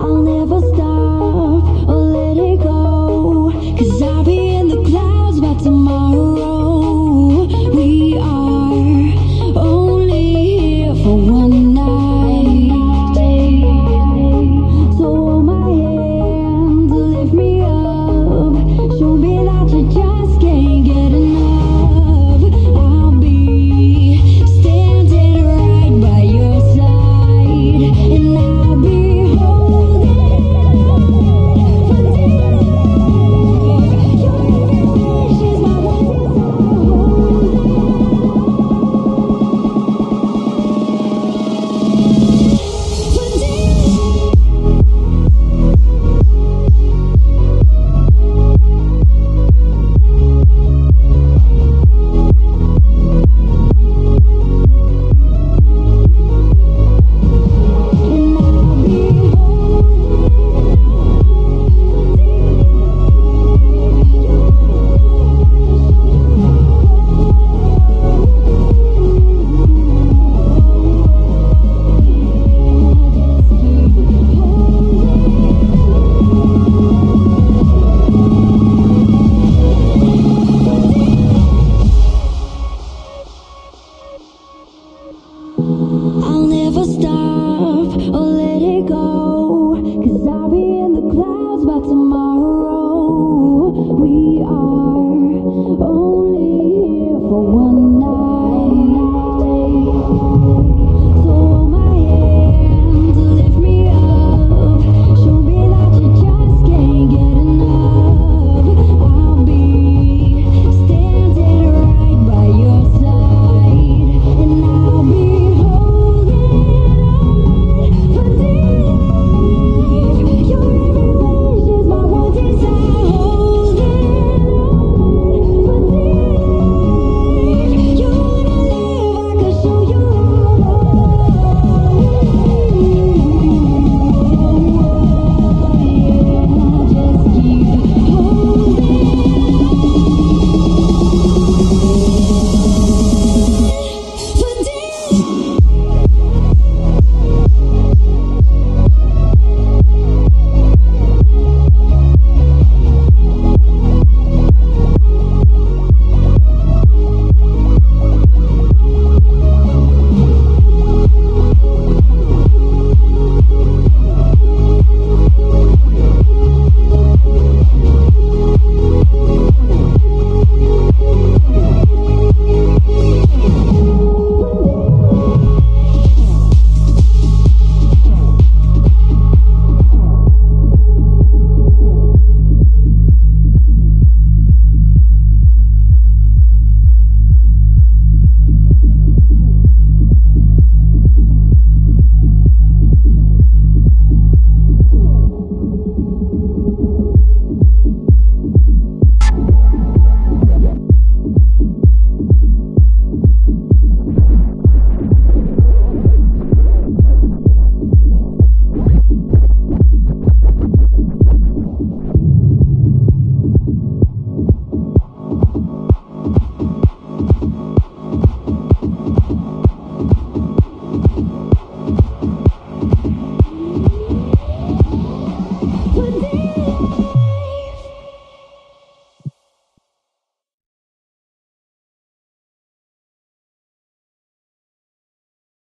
I'll never